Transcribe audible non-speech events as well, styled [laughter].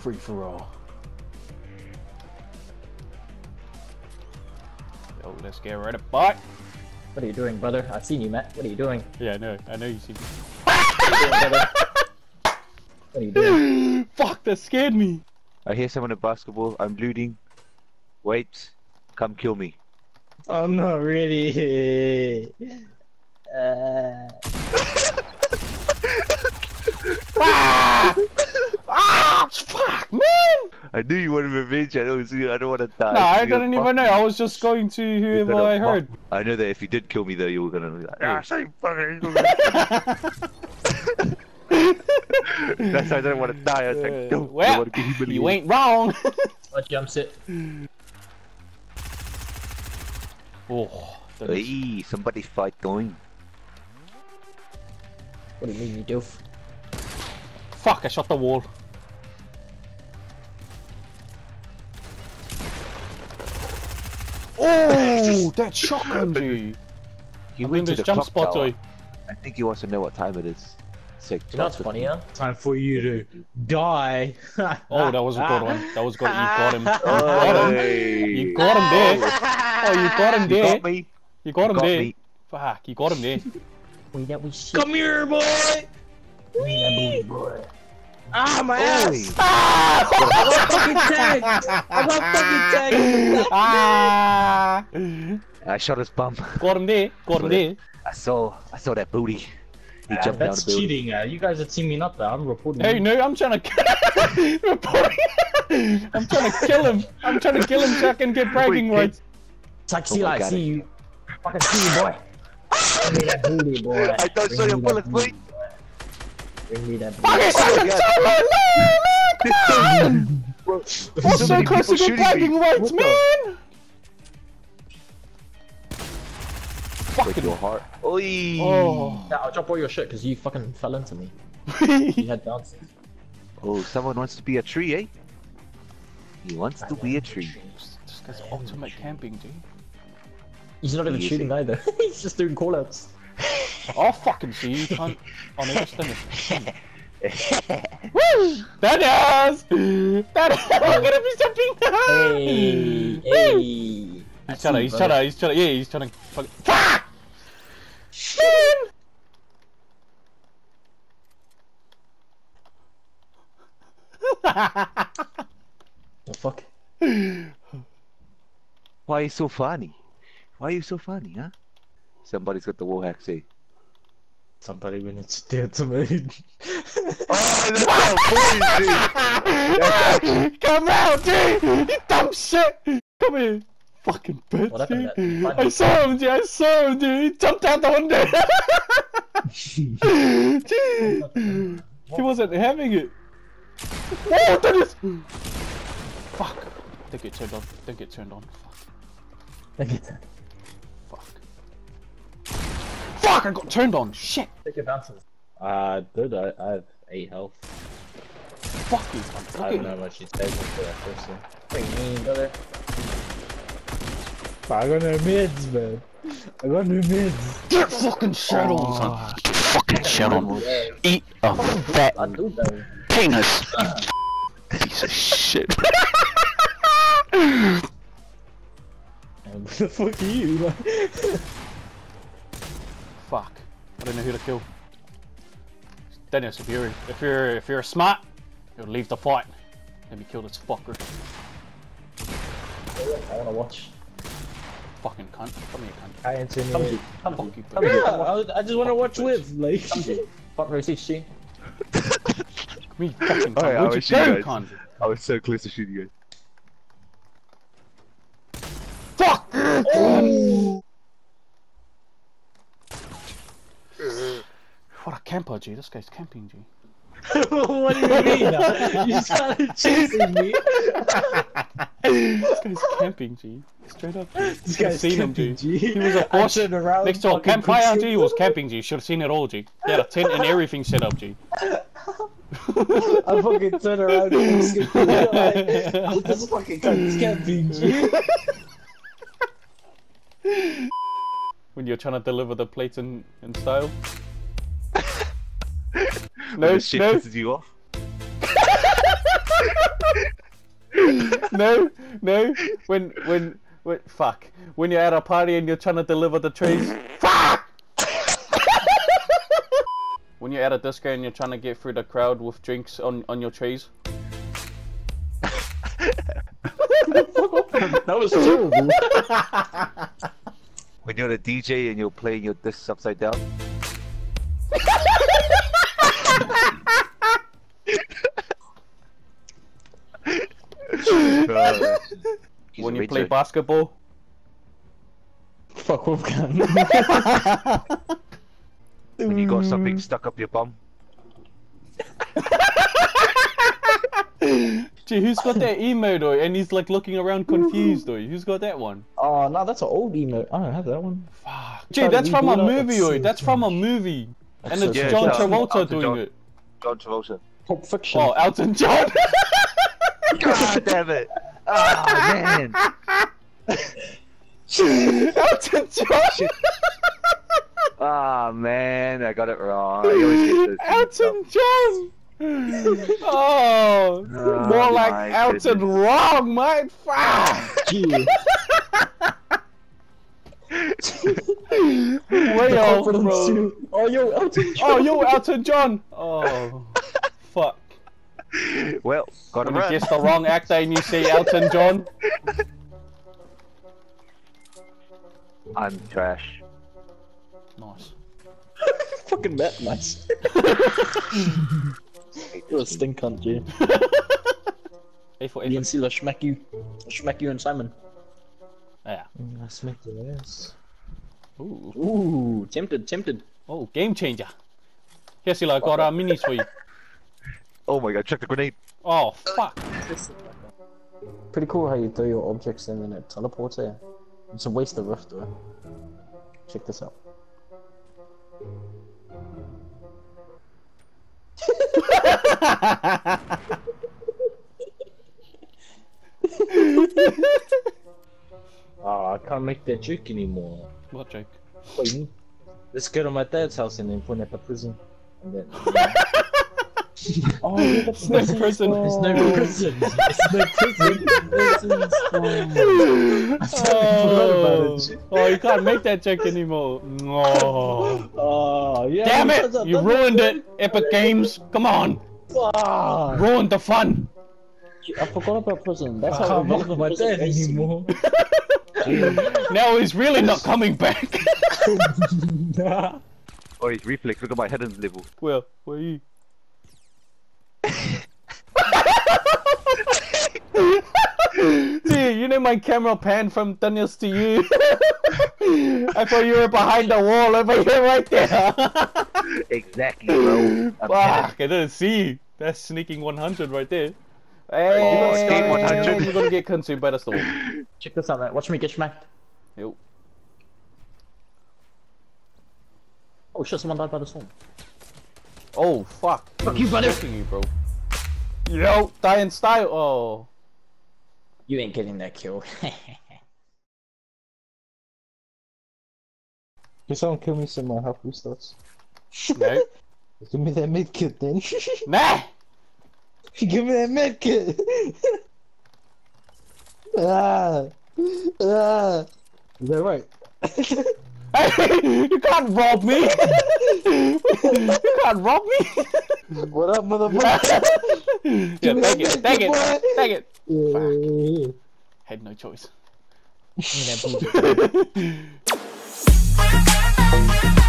Free for all. Yo, let's get rid of bot. What are you doing, brother? I've seen you, Matt. What are you doing? Yeah, I know. I know you see. me. What are you doing. What are you doing? Fuck, that scared me. I hear someone at basketball. I'm looting. Wait. Come kill me. I'm not ready. [laughs] Uh, Ah, [laughs] [laughs] fuck, man. I knew you wanted revenge. I don't see. I don't want to die. No, I You're didn't even know. I was just going to you're whoever I heard. I know that if you did kill me, though, you were gonna be like, ah, same fucking. [laughs] That's why I don't want to die. I was like, no, I well, want to be humiliated. you ain't wrong. [laughs] what jumps it? oh, that is- Hey, somebody fight going. What do you mean, you doof? fuck! I shot the wall. Oh, that shotgun, G. [laughs] He I'm went to this the jump clock spot, tower. Joy. I think he wants to know what time it is. Sick. You know what's funny, huh? Time for you to die. [laughs] Oh, that was a good one. That was good. You got him. [laughs] You got him. Hey. You got him there. Oh, you got him there. You there. got me. You got him got there. me. Fuck, you got him there. We that we shit. Come here, boy! We that boy. Ah, my Oi. ass! I got fucking tagged! I got fucking tagged! [laughs] ah! I shot his bum. Got him there. Got him there. I saw. I saw that booty. He Ah, jumped that's the building. cheating. Uh, you guys are teaming up there. I'm reporting. Hey, you. no, I'm trying [laughs] to. Reporting. I'm trying to kill him. I'm trying to kill him so I can get bragging rights. It's like, Oh see, my like, God. see you. Fucking see you, boy. Bring me that booty, boy. I don't Bring saw your bullets, booty, boy. Bring me that Fuck booty. it, Oh, shut up, So so many close to people get shooting bragging rights, man! Break Fucking. your heart. Oi. Oh. Yeah, I'll drop all your shit because you fucking fell into me. [laughs] You had dances. Oh, someone wants to be a tree, eh? He wants to be a tree. This guy's ultimate camping, dude. He's not even Easy. shooting either. [laughs] He's just doing callouts. [laughs] Oh, fucking see, you can't. Oh, no, just stand [laughs] Woo! That is! That is! I'm gonna be jumping! Hey, [laughs] hey. He's trying to, he's trying he's trying yeah, he's trying to fuck. Fuck! Man! The fuck? Why are you so funny? Why are you so funny, huh? Somebody's got the wall hack, say. Somebody when it's dear to me. Oh, [laughs] Come out, dude! You dumb shit! Come here! Fucking bitch, What dude. I saw him, dude! I saw him, dude! He jumped out the window! [laughs] He wasn't having it! Whoa, that is... Fuck! Don't get turned on. Don't get turned on. Fuck. Take it. Fuck. Fuck! I got turned on! Shit! Take your bounces. Uh, dude, I, I have 8 health. Fuck you, cunt. I don't know how much he's taking for that person. What do you mean, brother? I got no mids, man. I got no mids. Get fucking shit on, son. Get fucking shit on. Eat a fat I penis. You [laughs] piece of shit. And what the fuck are you? Man? Fuck. I don't know who to kill. Dennis, if you're if you're if you're smart, you'll leave the fight. Let me kill this fucker. I wanna watch. Fucking cunt. Come here, cunt. I ain't seen Come it. to, come Fuck you, come bitch. Yeah, to. I, I just want to watch with, like. Come to. Fuck Rosie, she. Me fucking oh, cunt. Alright, I Where'd you go, cunt? I was so close to shooting you. Fuck! Oh! What a camper, G. This guy's camping, G. [laughs] what do you mean? You started chasing me. this guy's camping, G. Straight up. G. This guy's seen him, G. G. He was a horse around, next to a campfire, G. He was camping, G. Should have seen it all, G. He had a tent and everything set up, G. I fucking turned around and was like, this fucking cunt's camping, G. when you're trying to deliver the plates in, in style. When no, shit no. pisses you off. no, no. When, when, when, fuck. When you're at a party and you're trying to deliver the trees. Fuck! when you're at a disco and you're trying to get through the crowd with drinks on, on your trays. [laughs] That was terrible. [laughs] When you're a DJ and you're playing your discs upside down. [laughs] Uh, when you play basketball. Fuck Wolfgang. [laughs] when you got something stuck up your bum. [laughs] Gee, who's got that emo though? And he's like looking around confused though. Who's got that one? oh no, that's an old emo. I don't have that one. Fuck. Gee, that's from a movie, that's oi. so That's from a strange. movie. That's And so it's Yeah, John uh, Travolta doing John. it. John Travolta. Pulp Fiction. Oh, Elton John. God [laughs] damn it! Ah man! [laughs] Elton John. Ah man, I got it wrong. I always. Elton John. Oh, Oh, more like my Elton goodness. wrong, mate. Fuck. Gee. Way off, bro. Oh yo, Elton John. Oh, yo, Elton John. Oh, fuck. Well, got it When you guess the wrong actor and you see Elton John. I'm trash. Nice. [laughs] Fucking that nice. [laughs] You're a stink cunt, G. A for Me effort. and Sila smack you. Smack you and Simon. Yeah. I smacked your ass. Ooh. Ooh, tempted, tempted. Oh, game changer. Here, Sila, I got uh, minis for you. Oh my god, check the grenade. Oh, oh, fuck. Pretty cool how you throw your objects in and it teleports there. It's a waste of rift though. Check this out. Oh, I can't make that joke anymore. what joke? What do you mean? Let's go to my dad's house and then put him at the prison. And then. [laughs] [laughs] oh, yeah, that's no prison. [laughs] There's no prison. There's no prison. Prison's. [laughs] Oh, oh, you can't make that joke anymore. Oh. Oh, yeah. Damn it! You ruined it, Epic Games. Come on, Ah, ruined the fun. I forgot about prison. That's I how can't irrelevant make my prison dad anymore. Now he's really not coming back. Oh, his reflex. Look at my hidden level. Well, where are you? See, you know my camera pan from Daniels to you. I thought you were behind the wall over here, right there. Exactly, bro. I'm hidden. Fuck, I didn't see you. That's sneaking 100 right there. Hey, sneak 100. You're gonna get consumed by the storm. Check this out, man. Watch me get smacked. Yo. Oh shit, someone died by the storm. Oh, fuck. Fuck you, brother. Fucking you, bro. Yo, die in style. Oh. You ain't getting that kill. [laughs] Can someone kill me some my health restarts? No. [laughs] Give me that med kit then. [laughs] nah! Give me that med kit. ah, ah. Is that right? Hey, you can't rob me! you can't rob me! What up, motherfucker? [laughs] yeah, that it, take it, take it. Yeah. Had no choice. [laughs] [laughs]